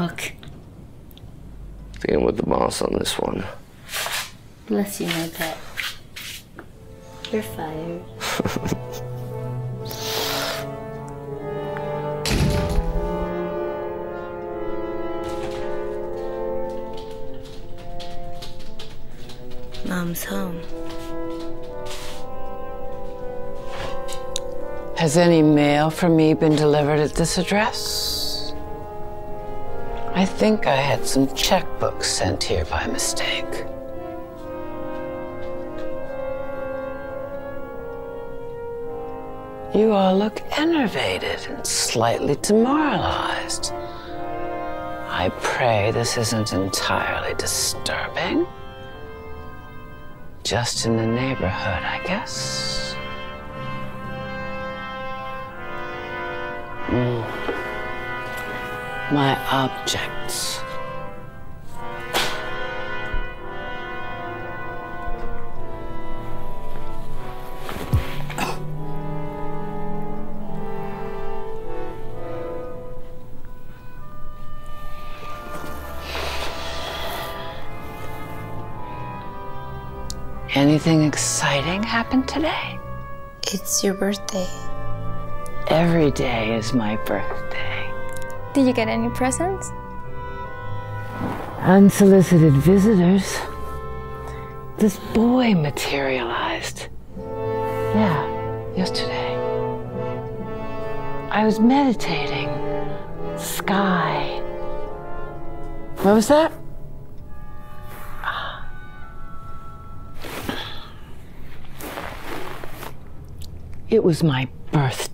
dog. Dealing with the boss on this one. Bless you, my pet. You're fired. Mom's home. Has any mail for me been delivered at this address? I think I had some checkbooks sent here by mistake. You all look enervated and slightly demoralized. I pray this isn't entirely disturbing. Just in the neighborhood, I guess. Mm. My objects. Anything exciting happened today? It's your birthday. Every day is my birthday. Did you get any presents? Unsolicited visitors. This boy materialized. Yeah, yesterday. I was meditating. Sky. What was that? Ah. It was my birthday.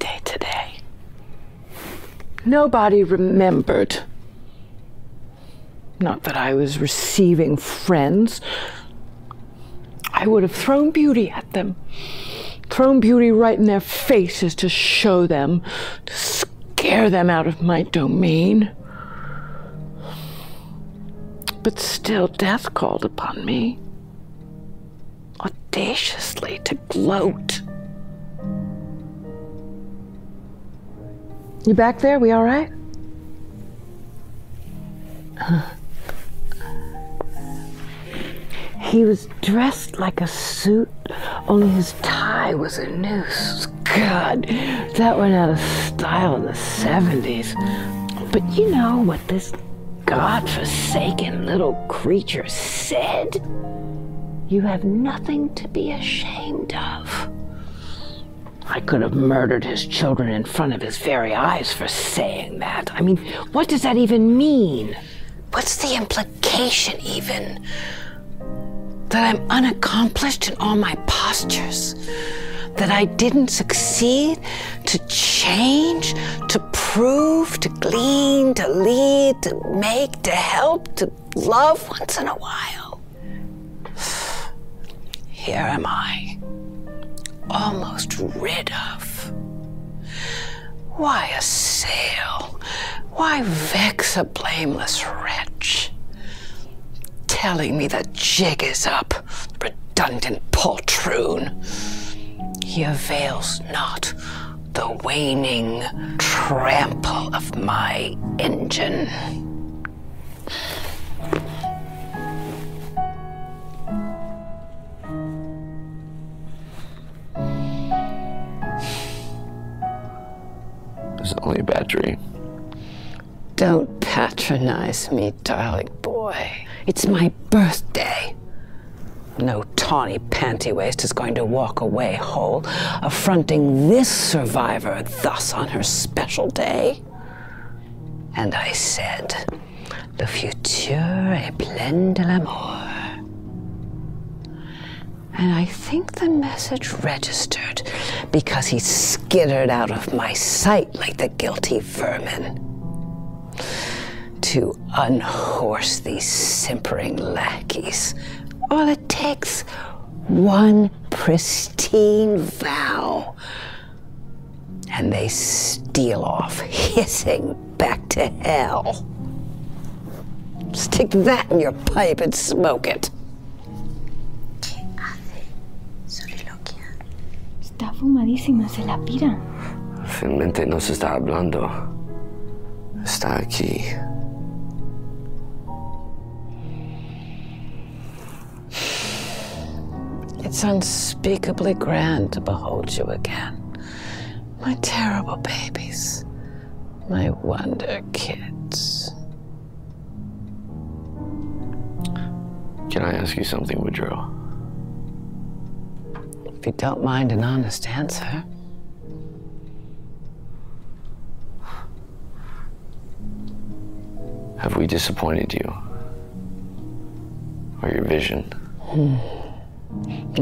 Nobody remembered. Not that I was receiving friends. I would have thrown beauty at them, thrown beauty right in their faces to show them, to scare them out of my domain. But still, death called upon me, audaciously to gloat. You back there? We all right? He was dressed like a suit, only his tie was a noose. God, that went out of style in the 70s. But you know what this godforsaken little creature said? You have nothing to be ashamed of. I could have murdered his children in front of his very eyes for saying that. I mean, what does that even mean? What's the implication, even? That I'm unaccomplished in all my postures? That I didn't succeed to change, to prove, to glean, to lead, to make, to help, to love once in a while? Here am I almost rid of. Why assail? Why vex a blameless wretch? Telling me the jig is up, redundant poltroon. He avails not the waning trample of my engine. Was only a bad dream. Don't patronize me, darling boy. It's my birthday. No tawny panty waist is going to walk away whole, affronting this survivor thus on her special day. And I said, le futur est plein de l'amour. And I think the message registered because he skittered out of my sight like the guilty vermin. To unhorse these simpering lackeys, all it takes one pristine vow. And they steal off, hissing back to hell. Stick that in your pipe and smoke it. Está fumadísima, se la pira. Finalmente está hablando. Está aquí. It's unspeakably grand to behold you again. My terrible babies. My wonder kids. Can I ask you something, Woodrow? If you don't mind an honest answer. Have we disappointed you? Or your vision? Hmm.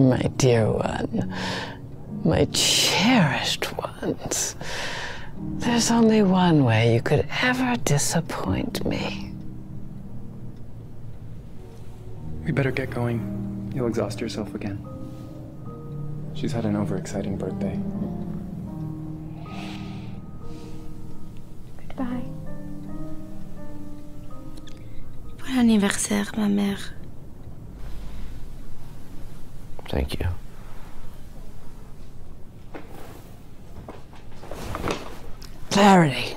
My dear one, my cherished ones. There's only one way you could ever disappoint me. We better get going. You'll exhaust yourself again. She's had an overexciting birthday. Goodbye. Bon anniversaire, ma mère. Thank you. Clarity.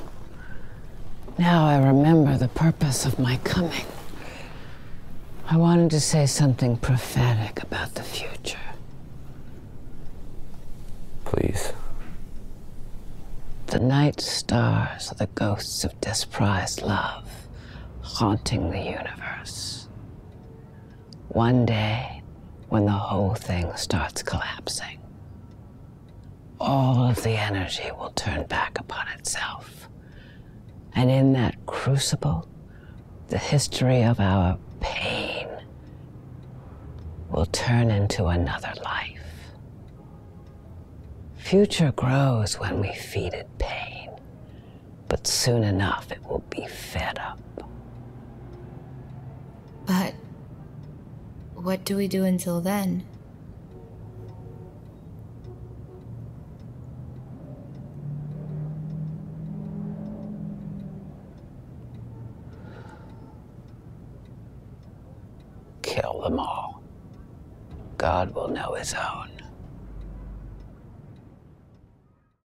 Now I remember the purpose of my coming. I wanted to say something prophetic about the future. The night stars are the ghosts of disprized love, haunting the universe. One day, when the whole thing starts collapsing, all of the energy will turn back upon itself. And in that crucible, the history of our pain will turn into another life. Future grows when we feed it pain, but soon enough it will be fed up. But what do we do until then? Kill them all. God will know his own.